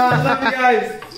Obrigado, amigais.